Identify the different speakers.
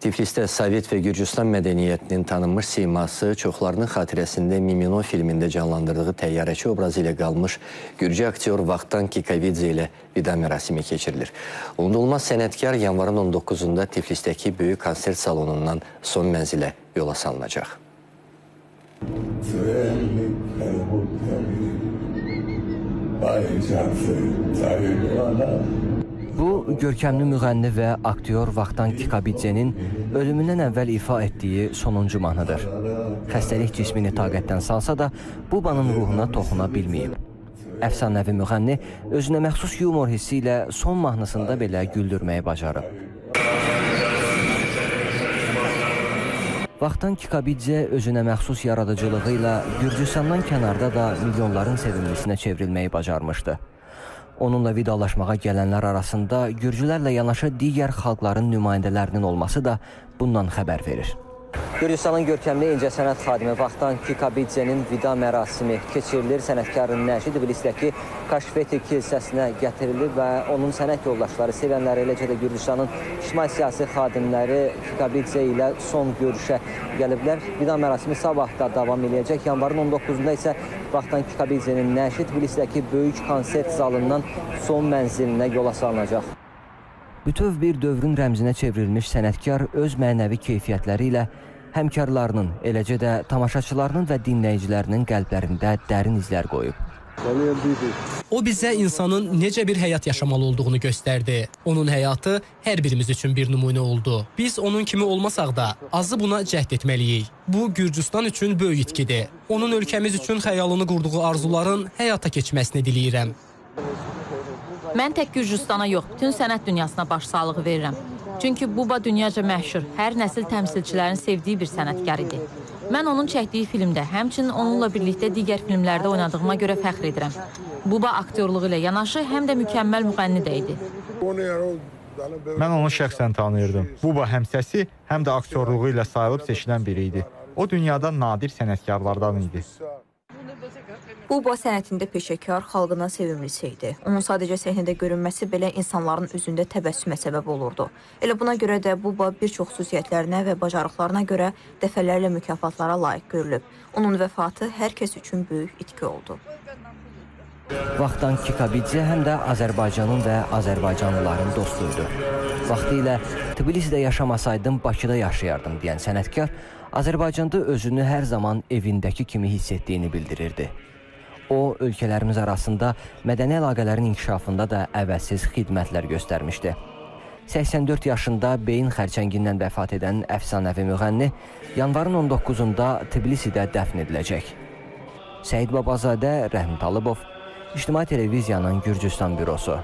Speaker 1: Tiflisdə Sovet və Gürcüstan mədəniyyətinin tanınmış siması çoxlarının xatirəsində Mimino filmində canlandırdığı təyyarəçi obrazı ilə qalmış Gürcü aktyor Vaxtan Kikavidze ilə vida mərasimi keçirilir. Unudulmaz sənətkar yanvarın 19-da Tiflisdəki böyük konsert salonundan son mənzilə yola salınacaq.
Speaker 2: Bu, görkəmli müğənni və aktyor Vaxtan Kikabidzenin ölümündən əvvəl ifa etdiyi sonuncu mahnıdır. Xəstəlik cismini taqətdən salsa da, Bubanın ruhuna toxuna bilməyib. Əfsanəvi müğənni özünə məxsus yumor hissi ilə son mahnısında belə güldürməyi bacarıb. Vaxtan Kikabidze özünə məxsus yaradıcılığı ilə Gürcüstandan kənarda da milyonların sevimlisinə çevrilməyi bacarmışdı. Onunla vidalaşmağa gələnlər arasında Gürcülərlə yanaşı digər xalqların nümayəndələrinin olması da bundan xəbər verir. Gürcüstanın görkəmli incəsənət xadimi Vaxtan Kikabidzenin vida mərasimi keçirilir. Sənətkarın nəşi Tbilisdəki Kaşveti kilsəsinə gətirilir və onun sənət yoldaşları, sevənləri, eləcə də Gürcüstanın ictimai-siyasi xadimləri Kikabidze ilə son görüşə gəliblər. Vida mərasimi sabah da davam edəcək. Yanvarın 19-da isə Vaxtan Kikabidzenin nəşi Tbilisdəki böyük konsert zalından son mənzilinə yola salınacaq. Bütöv bir dövrün rəmzinə çevrilmiş sənətkar öz mənəvi keyfiyyətləri ilə həmkarlarının, eləcə də tamaşaçılarının və dinləyicilərinin qəlblərində dərin izlər qoyub.
Speaker 3: O bizə insanın necə bir həyat yaşamalı olduğunu göstərdi. Onun həyatı hər birimiz üçün bir nümunə oldu. Biz onun kimi olmasaq da, azı buna cəhd etməliyik. Bu Gürcüstan üçün böyük itkidir. Onun ölkəmiz üçün xəyalını qurduğu arzuların həyata keçməsini diləyirəm.
Speaker 4: Mən tək Gürcüstana yox, bütün sənət dünyasına başsağlığı verirəm. Çünki Buba dünyaca məşhur, hər nəsil təmsilçilərin sevdiyi bir sənətkar idi. Mən onun çəkdiyi filmdə, həmçinin onunla birlikdə digər filmlərdə oynadığıma görə fəxr edirəm. Buba aktyorluğu ilə yanaşı, həm də mükəmməl müğənni də idi.
Speaker 5: Mən onu şəxsən tanıyırdım. Buba həm səsi, həm də aktyorluğu ilə sayılıb seçilən biri idi. O dünyada nadir sənətkarlardan idi.
Speaker 6: Buba sənətində peşəkar, xalqına sevimlisi idi. Onun sadəcə səhnədə görünməsi belə insanların üzündə təbəssümə səbəb olurdu. Elə buna görə də Buba bir çox xüsusiyyətlərinə və bacarıqlarına görə dəfələrlə mükafatlara layiq görülüb. Onun vəfatı hər kəs üçün böyük itki oldu.
Speaker 2: Vaxtdan Kikabidze həm də Azərbaycanın və Azərbaycanlıların dostuydu. Vaxtı ilə Tbilisidə yaşamasaydım Bakıda yaşayardım deyən sənətkar Azərbaycanda özünü hər zaman evindəki kimi hiss etdiyini bildirirdi. O, ölkələrimiz arasında mədəni əlaqələrin inkişafında da əvəzsiz xidmətlər göstərmişdi. 84 yaşında beyin xərçəngindən vəfat edən əfsanəvi müğənni yanvarın 19-da Tbilisidə dəfn ediləcək. Səid Babazadə, Rəhim Talıbov, İctimai Televiziyanın Gürcüstan bürosu.